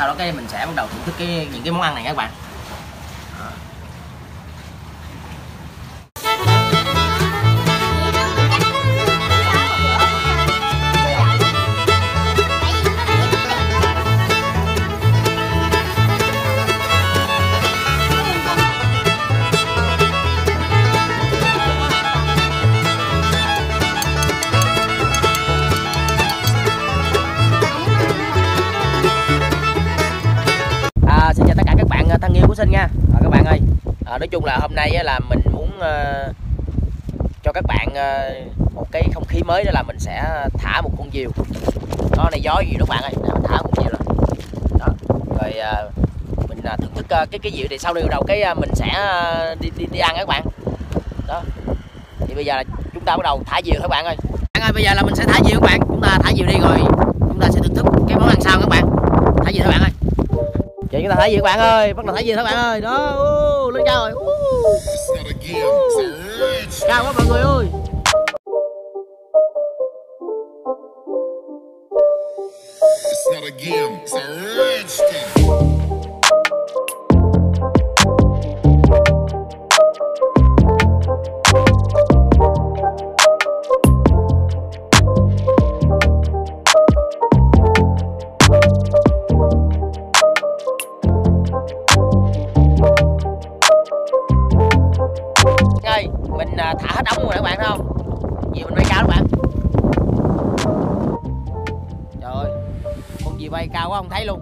sau đó cái mình sẽ bắt đầu thưởng thức cái, những cái món ăn này các bạn. Chung là hôm nay là mình muốn ờ, cho các bạn ờ, một cái không khí mới đó là mình sẽ thả một con diều. Nó này gió gì đó các bạn ơi. Mình thả một con diều rồi đó rồi ờ, mình ờ, thưởng thức cái cái diều thì sau điều đầu cái mình sẽ đi, đi đi ăn các bạn. Đó thì bây giờ là chúng ta bắt đầu thả diều các bạn ơi. Bạn ơi bây giờ là mình sẽ thả diều các bạn. Chúng ta thả diều đi rồi. Chúng ta sẽ thưởng thức cái món ăn sau các bạn. Thả diều các bạn ơi. Chị chúng ta thấy gì các bạn ơi, bắt đầu thấy gì các bạn ơi. Đó, uh, lên cao rồi. Uh, cao quá mọi người ơi. It's not a game, it's a rich thing. Gì bay cao quá không thấy luôn.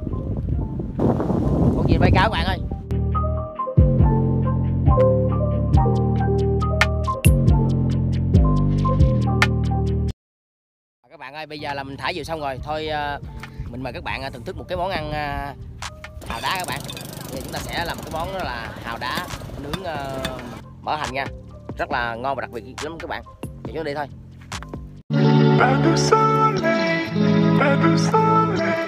Con gì bay cao các bạn ơi. À, các bạn ơi, bây giờ là mình thả vừa xong rồi. Thôi ờ, mình mời các bạn ờ, thưởng thức một cái món ăn ờ, hào đá các bạn. thì chúng ta sẽ làm một cái món đó là hào đá nướng mỡ hành nha rất là ngon và đặc biệt lắm các bạn thì chúng đi thôi Pas de soleil, pas de soleil,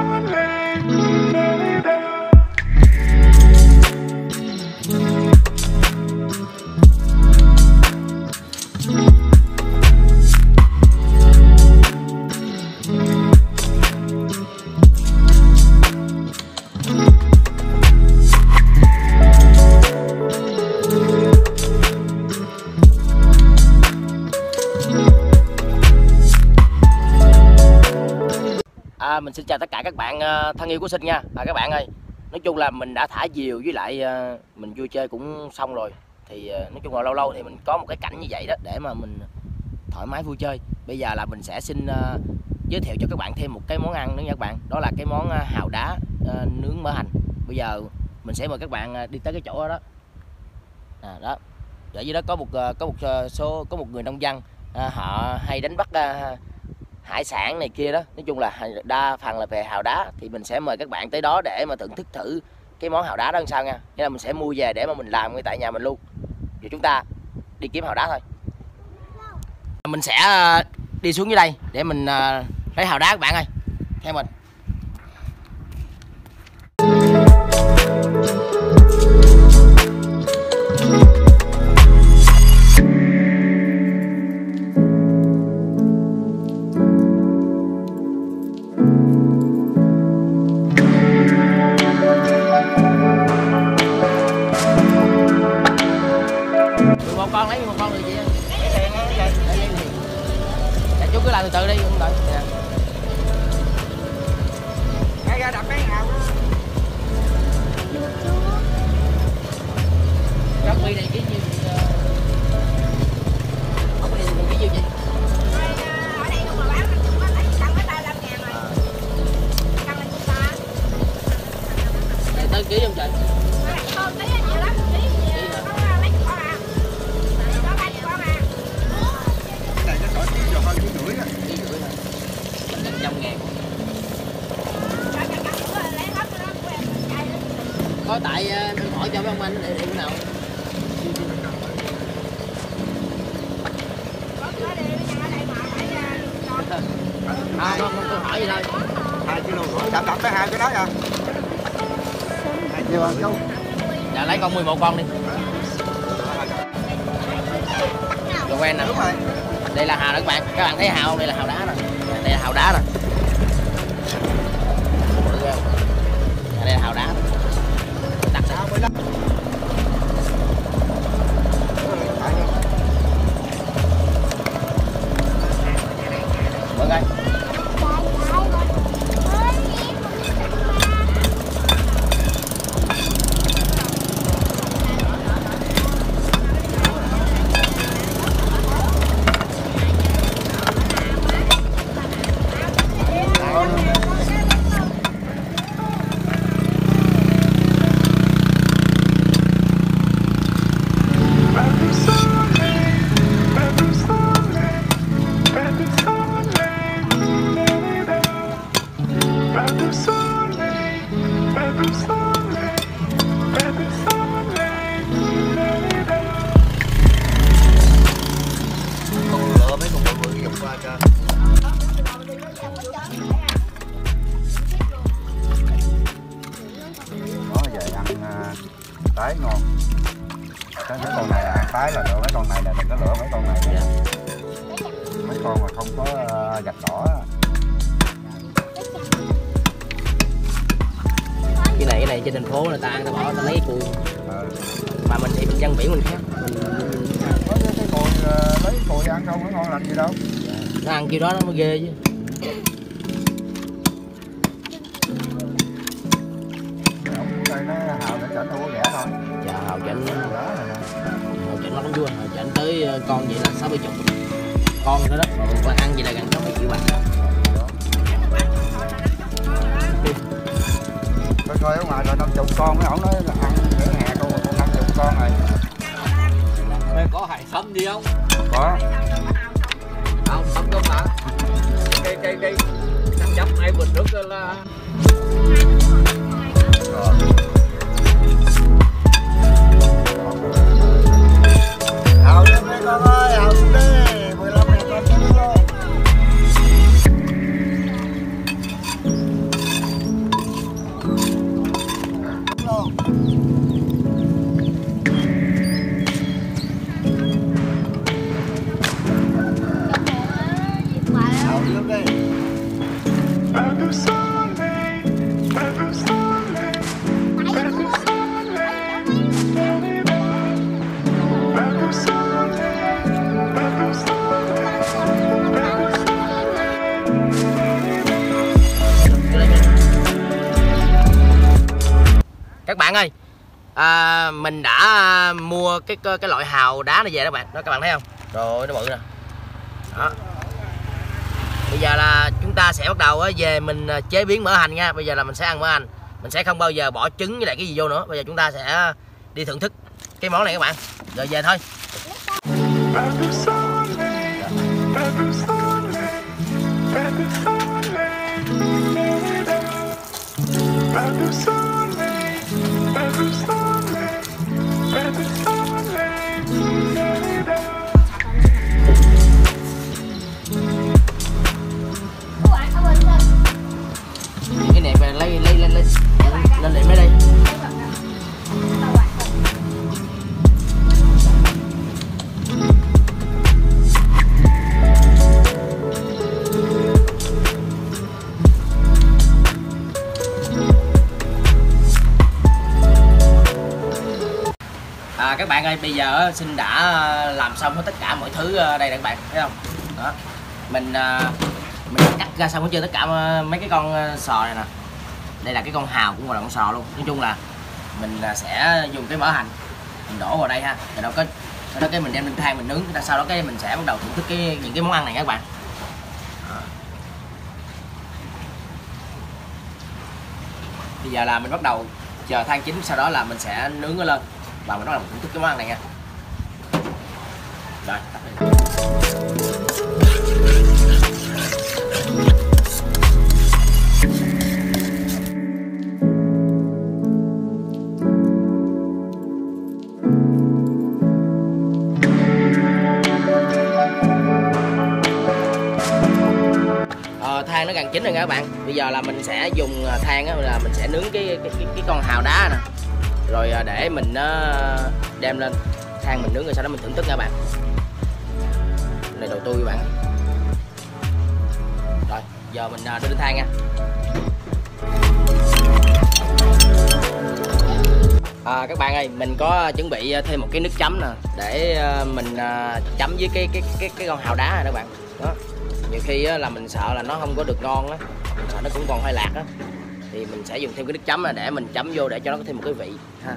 mình xin chào tất cả các bạn ờ, thân yêu của sinh nha. Và các bạn ơi nói chung là mình đã thả diều với lại ờ, mình vui chơi cũng xong rồi. Thì ờ, nói chung là lâu lâu thì mình có một cái cảnh như vậy đó để mà mình thoải mái vui chơi. Bây giờ là mình sẽ xin giới thiệu cho các bạn thêm một cái món ăn nữa nha các bạn. Đó là cái món hào đá nướng mỡ hành. Bây giờ mình sẽ mời các bạn đi tới cái chỗ đó đó. À, đó. Ở dưới đó có một có một số có một người nông dân họ hay đánh bắt hải sản này kia đó. Nói chung là đa phần là về hào đá. Thì mình sẽ mời các bạn tới đó để mà thưởng thức thử cái món hào đá đó làm sao nha. Nghĩa là mình sẽ mua về để mà mình làm ngay tại nhà mình luôn. Giờ chúng ta đi kiếm hào đá thôi. Mình sẽ à, đi xuống dưới đây để mình à, lấy hào đá các bạn ơi. Theo mình. hào đá rồi. Nhà đây là hào đá. Đặt 65 vậy là sáu mươi chục. Con nữa đó. Còn ăn vậy là gần sáu mươi triệu bạc. Coi coi ở ngoài rồi năm chục con mấy ổng nói là ăn để hè con năm chục con rồi. Đây có hải sâm gì không? có. Không, sâm cơ mà. Cây cây cây Chắc chắn ai vượt nước là hào đi mấy ơi hào đi 15 ngàn con cho mình đã à, mua cái cái loại hào đá này về đó bạn. Đó, các bạn thấy không? Rồi nó bự nè. Đó. Bây giờ là chúng ta sẽ bắt đầu về mình à, chế biến mỡ hành nha. Bây giờ là mình sẽ ăn mỡ hành. Mình sẽ không bao giờ bỏ trứng với lại cái gì vô nữa. Bây giờ chúng ta sẽ à, đi thưởng thức cái món này các bạn. Rồi về thôi. Cái bây giờ xin đã ờ, làm xong hết tất cả mọi thứ ờ, đây các bạn, thấy không? Đó. Mình ờ, mình cắt ra xong hết chưa? Tất cả mấy cái con sò này nè. Đây là cái con hào cũng gọi là con sò luôn. Nói chung là mình sẽ dùng cái mỡ hành. Mình đổ vào đây ha. Rồi đó có, sau đó cái mình đem lên than mình nướng. Sau đó cái mình sẽ bắt đầu thưởng thức cái, những cái món ăn này các bạn. Bây giờ là mình bắt đầu chờ than chín, sau đó là mình sẽ nướng nó lên và mình là một thưởng thức cái món ăn này nha. Rồi tắt đi. Ờ, chín rồi nha các bạn. Bây giờ là mình sẽ dùng ờ, than á là mình sẽ nướng cái cái, cái, cái con hào đá nè rồi à, để mình à, đem lên than mình nướng rồi sau đó mình thưởng thức nha bạn. Này đầu tôi các bạn. Rồi giờ mình à, đưa lên than nha. À, các bạn ơi mình có chuẩn bị thêm một cái nước chấm nè để mình chấm với cái cái cái cái con hào đá này các bạn. Đó. Nhiều khi là mình sợ là nó không có được ngon á sợ nó cũng còn hơi lạc á thì mình sẽ dùng thêm cái nước chấm là để mình chấm vô để cho nó có thêm một cái vị. Ha.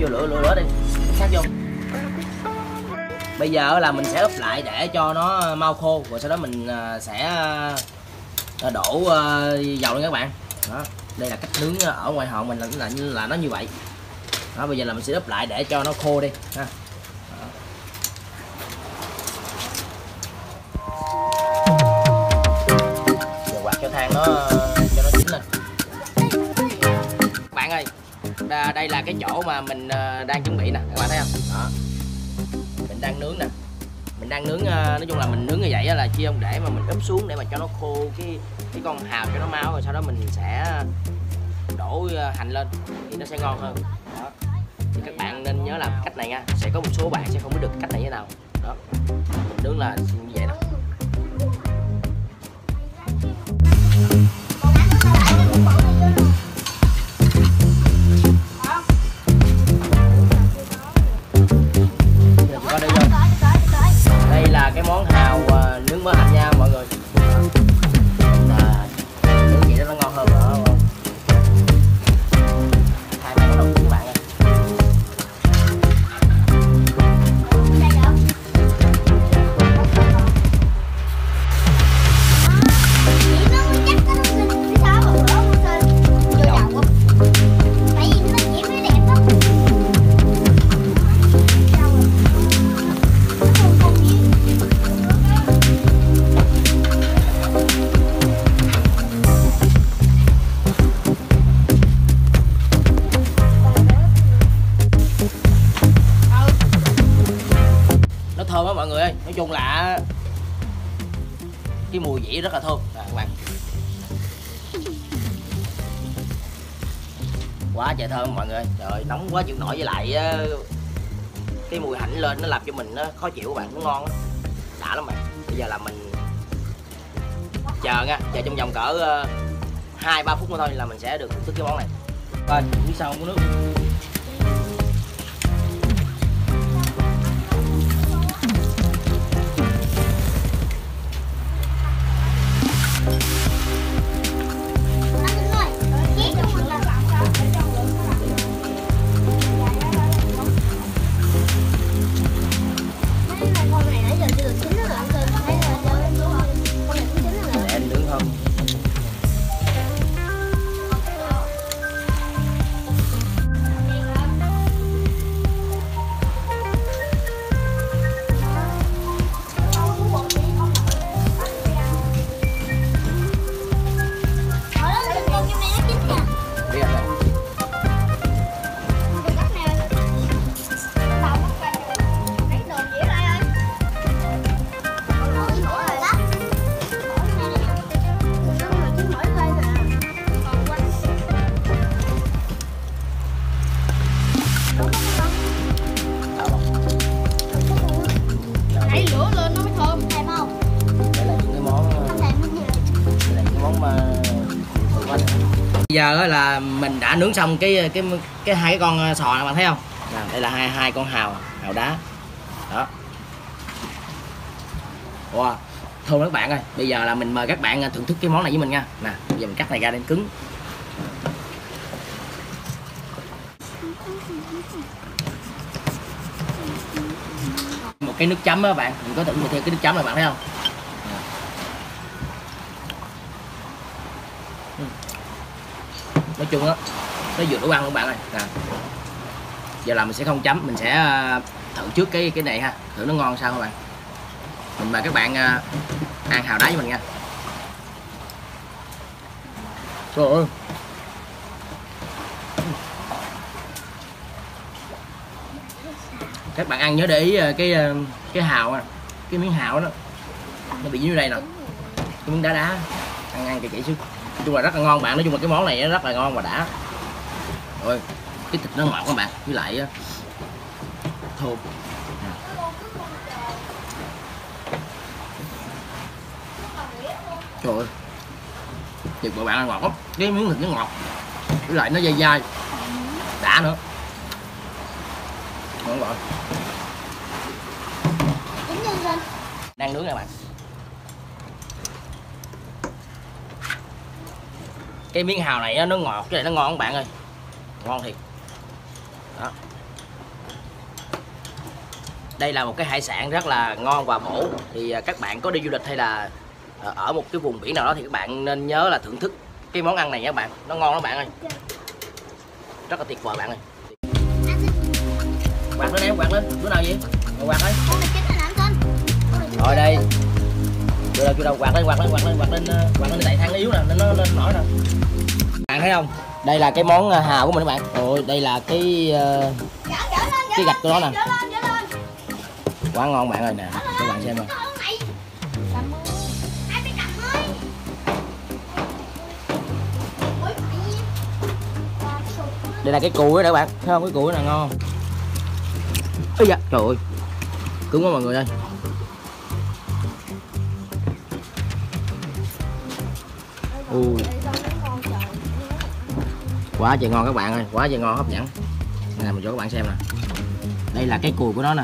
Vô lửa lửa lửa đi. Sát vô. Bây giờ là mình sẽ ướp lại để cho nó ờ, mau khô rồi sau đó mình ờ, sẽ ờ, đổ dầu lên các bạn. Đó đây là cách nướng ở ngoài hòn mình là, là là nó như vậy. Đó bây giờ là mình sẽ ướp lại để cho nó khô đi ha. Giờ quạt cho than nó đây là cái chỗ mà mình ờ, đang chuẩn bị nè, các bạn thấy không? Đó. Mình đang nướng nè. Mình đang nướng ờ, nói chung là mình nướng như vậy là chi không để mà mình úp xuống để mà cho nó khô cái cái con hào cho nó mau rồi sau đó mình sẽ đổ ờ, hành lên thì nó sẽ ngon hơn. Đó. Thì các bạn nên nhớ làm cách này nha. Sẽ có một số bạn sẽ không biết được cách này thế nào. Đó. Mình nướng là như vậy đó. Nhưng mà hạt mỡ khó chịu các bạn, nó ngon lắm đã lắm bạn. Bây giờ là mình chờ nha, chờ trong vòng cỡ ờ, hai ba phút nữa thôi là mình sẽ được thưởng thức cái món này. Rồi, phía sau có nước. Giờ á là mình đã nướng xong cái cái cái hai cái con sò này bạn thấy không? Nè, đây là hai hai con hào hào đá. Đó. Wow thơm các bạn ơi. Bây giờ là mình mời các bạn thưởng thức cái món này với mình nha. Nè bây giờ mình cắt này ra đến cứng. Một cái nước chấm á bạn. Mình có thử thêm cái nước chấm này bạn thấy không Ừ. nói chung á. Nó vừa đủ ăn luôn bạn ơi. Nè. Giờ là mình sẽ không chấm mình sẽ ờ, thử trước cái cái này ha. Thử nó ngon sao các bạn? Mình mời các bạn ờ, ăn hào đá với mình nha. Trời ơi. Các bạn ăn nhớ để ý ờ, cái cái hào à, cái miếng hào đó. Nó bị như đây nè. Cái miếng đá đá. Ăn ăn kỹ kỹ xíu chung là rất là ngon bạn. Nói chung là cái món này rất là ngon và đã. Rồi cái thịt nó ngọt các bạn. Với lại á, thơm. Trời ơi. Thịt của bạn ăn ngọt lắm. Cái miếng thịt nó ngọt. Với lại nó dai dai. Đã nữa. Ngon rồi đang nướng nè bạn cái miếng hào này nó ngọt cái này nó ngon các bạn ơi. Ngon thiệt. Đó. Đây là một cái hải sản rất là ngon và bổ. Thì à, các bạn có đi du lịch hay là ờ, ở một cái vùng biển nào đó thì các bạn nên nhớ là thưởng thức cái món ăn này nha các bạn. Nó ngon lắm bạn ơi. Rất là tuyệt vời bạn ơi. Quạt lên em quạt lên. Bữa nào vậy? Quạt đấy rồi đây chưa đâu chưa đâu quạt lên quạt lên quạt lên quạt lên ờ, quạt lên tại than nó yếu nè nên nó lên nổi nè. Bạn thấy không? Đây là cái món ờ, hào của mình các bạn. Ôi đây là cái ờ, cái gạch của nó nè. Quá ngon bạn ơi nè các bạn xem nè. Đây là cái cùi đó các bạn thấy không? Cái cùi này ngon. Ây da, trời ơi. Cứng quá mọi người ơi. Ui quá trời ngon các bạn ơi quá trời ngon hấp dẫn. Nè mình cho các bạn xem nè. Đây là cái cùi của nó nè.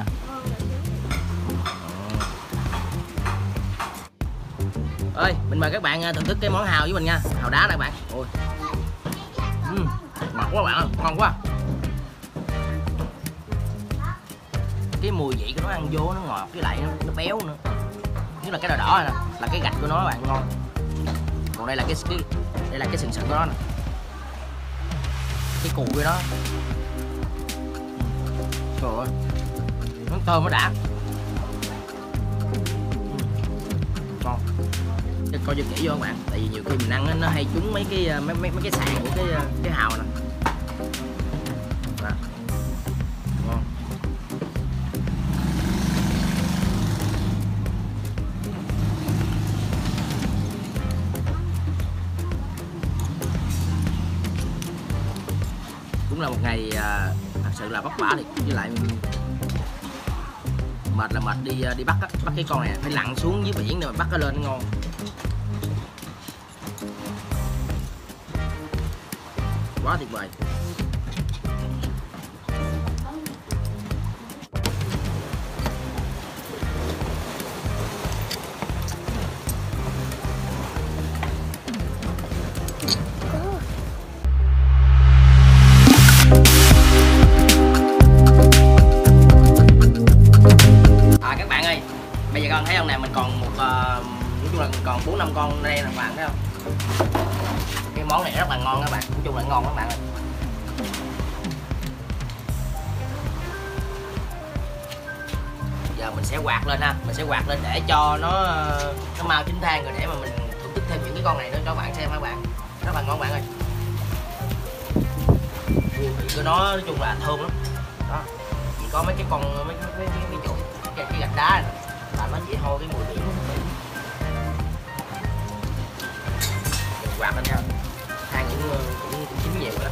Ờ. Ơi mình mời các bạn à, thưởng thức cái món hào với mình nha. Hào đá này bạn. Ôi. Ừm, ngọt quá bạn ơi ngon quá. Cái mùi vị của nó ăn vô nó ngọt với lại nó, nó béo nữa. Nhất là cái đỏ đỏ này nè là cái gạch của nó bạn ngon còn đây là cái, cái đây là cái sừng sừng của nó nè. Cái cù của nó trời ơi. Nó thơm nó đã. Ngon. Coi cho kỹ vô các bạn. Tại vì nhiều khi mình ăn nó hay trúng mấy cái ờ, mấy mấy, mấy cái sàn của cái ờ, cái hào nè. Là một ngày à, thật sự là vất vả thì với lại mệt là mệt đi à, đi bắt á, bắt cái con này. Phải lặn xuống dưới biển để mà bắt nó lên nó ngon. Quá tuyệt vời. Để cho nó nó mau chín than rồi để mà mình thưởng thức thêm những cái con này nữa. Cho các bạn xem các bạn. Rất là ngon bạn ơi. Mùi vị của nó nói chung là thơm lắm. Đó. Chỉ có mấy cái con mấy cái mấy, mấy, mấy chỗ cái, cái gạch đá này. Là nó chỉ hôi cái mùi biển quạt lên nha. Than cũng cũng, cũng chín nhiều rồi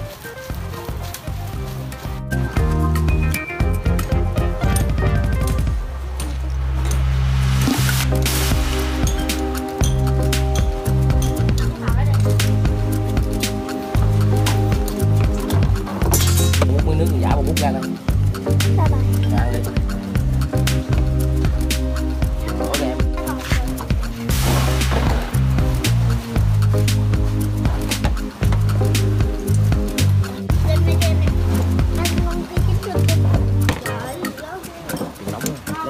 ra đâu bye bye. Ra đi Ủa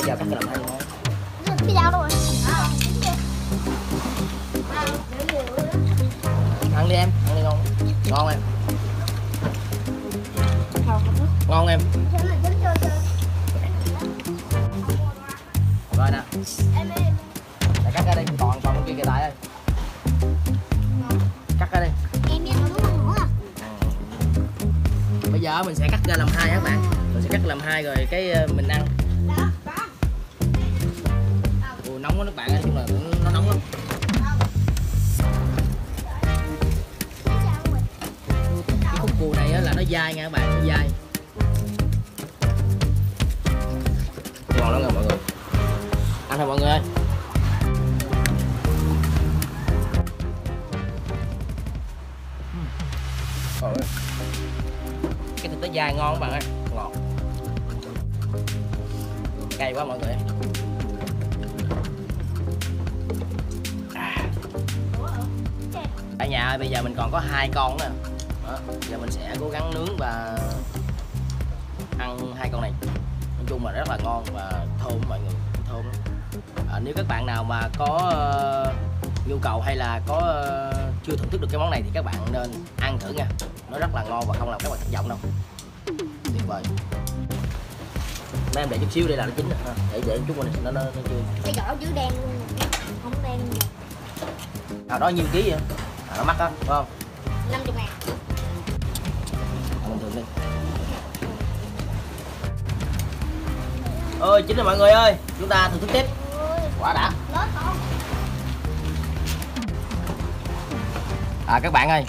đẹp ăn đi em ăn đi ngon. Ngon em ngon em. Rồi nè. Để cắt ra đây còn còn cái kia kìa tại đây. Cắt ra đây. Ừ. Bây giờ mình sẽ cắt ra làm hai các bạn. Mình sẽ cắt làm hai rồi cái ờ, mình ăn. Ủa, nóng quá các bạn nói chung là cũng- nó nóng lắm. Cái khúc cua này là nó dai nha các bạn nó dai. Trời ơi. cái thịt nó dai ngon các bạn ơi ngọt cay quá mọi người ơi. Cả nhà ơi, bây giờ mình còn có hai con nữa đó. giờ mình sẽ cố gắng nướng và ăn hai con này nói chung là rất là ngon và thơm mọi người thơm à, nếu các bạn nào mà có uh, nhu cầu hay là có uh, chưa thưởng thức được cái món này thì các bạn nên ăn thử nha nó rất là ngon và không làm các bạn thất vọng đâu. Tuyệt vời. Mấy em để chút xíu đây là nó chín rồi. Ha. để để chút này nó nó, nó chưa. Cái vỏ dưới đen luôn. Không đen à, đó nhiêu ký vậy? À, nó mắc á phải không? Năm chục ngàn. À, bình thường đi. Ơi chín rồi mọi người ơi. Chúng ta thưởng thức tiếp. Quả đã. À các bạn ơi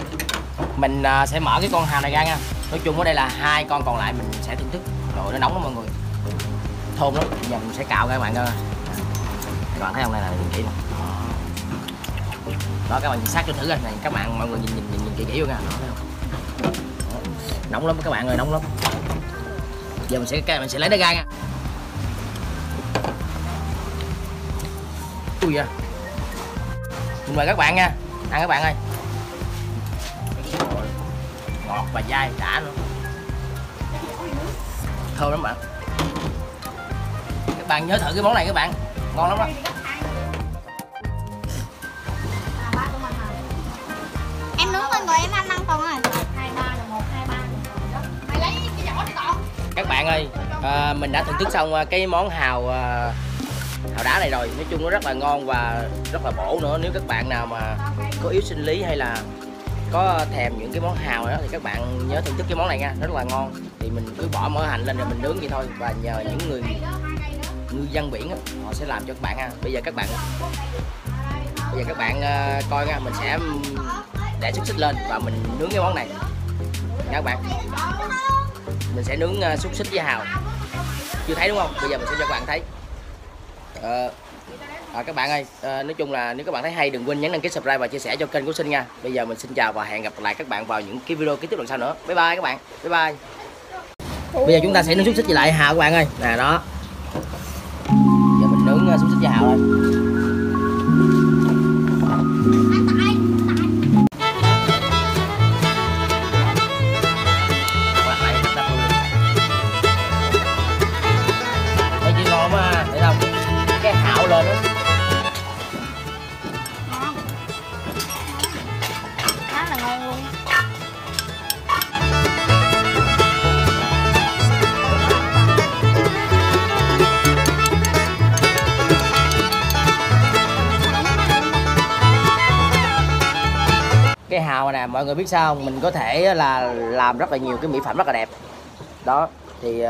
mình à, sẽ mở cái con hào này ra nha. Nói chung ở đây là hai con còn lại mình sẽ thưởng thức. Rồi nó nóng lắm mọi người. Thơm lắm. Giờ mình sẽ cạo các bạn coi các bạn thấy không? Đây là nhìn kỹ nè. Đó các bạn nhìn sát cho thử coi. Này các bạn mọi người nhìn nhìn nhìn, nhìn kỹ kỹ luôn nha. Đó thấy không? Nóng lắm các bạn ơi nóng lắm. Giờ mình sẽ mình sẽ lấy nó ra nha. Ui da. Mình mời các bạn nha. Ăn các bạn ơi và dai đã luôn. Thơm lắm bạn. Các bạn nhớ thử cái món này các bạn. Ngon lắm đó em nướng lên rồi em ăn ăn đi con các bạn ơi à, mình đã thưởng thức xong à, cái món hào à, hào đá này rồi. Nói chung nó rất là ngon và rất là bổ nữa. Nếu các bạn nào mà có yếu sinh lý hay là có thèm những cái món hào đó thì các bạn nhớ thưởng thức cái món này nha rất là ngon. Thì mình cứ bỏ mỡ hành lên rồi mình nướng vậy thôi. Và nhờ những người ngư dân biển đó, họ sẽ làm cho các bạn ha. Bây giờ các bạn bây giờ các bạn ờ, coi nha mình sẽ để xúc xích lên và mình nướng cái món này. Nha các bạn. Mình sẽ nướng ờ, xúc xích với hào. Chưa thấy đúng không? Bây giờ mình sẽ cho các bạn thấy. Uh, à, các bạn ơi à, nói chung là nếu các bạn thấy hay đừng quên nhấn đăng ký subscribe và chia sẻ cho kênh của sinh nha. Bây giờ mình xin chào và hẹn gặp lại các bạn vào những cái video kế tiếp lần sau nữa. Bye bye các bạn. Bye bye. Bây giờ chúng ta sẽ nướng xúc xích với lại hào các bạn ơi. Nè đó. Giờ mình nướng ờ, xúc xích với hào thôi. À? Lên lại cái hào nè mọi người biết sao không? Mình có thể là làm rất là nhiều cái mỹ phẩm rất là đẹp. Đó thì uh,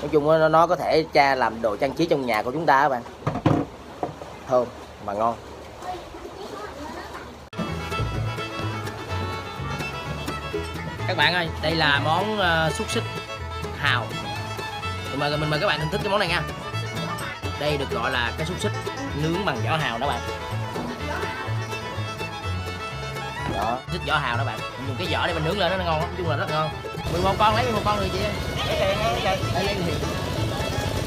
nói chung nó nó có thể cha làm đồ trang trí trong nhà của chúng ta các bạn. Thơm mà ngon. Các bạn ơi đây là món uh, xúc xích hào. Mình mời mình mời các bạn thưởng thức cái món này nha. Đây được gọi là cái xúc xích nướng bằng vỏ hào đó bạn. Đó thích vỏ hào đó bạn. Mình dùng cái vỏ để mình nướng lên nó ngon lắm. Nói chung là rất ngon. 11 con lấy 11 con rồi chị. Lấy cây lấy cây lấy lấy thì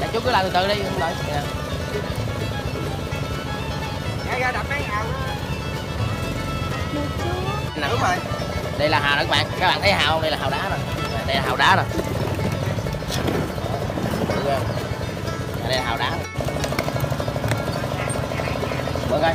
dạ chú cứ làm từ từ đi không đợi. Dạ. ra đập cái hào Nè, đây là hào đó các bạn. Các bạn thấy hào không? Đây là hào đá nè. Đây là hào đá nè. Coi. Nè, đây là hào đá vâng ơi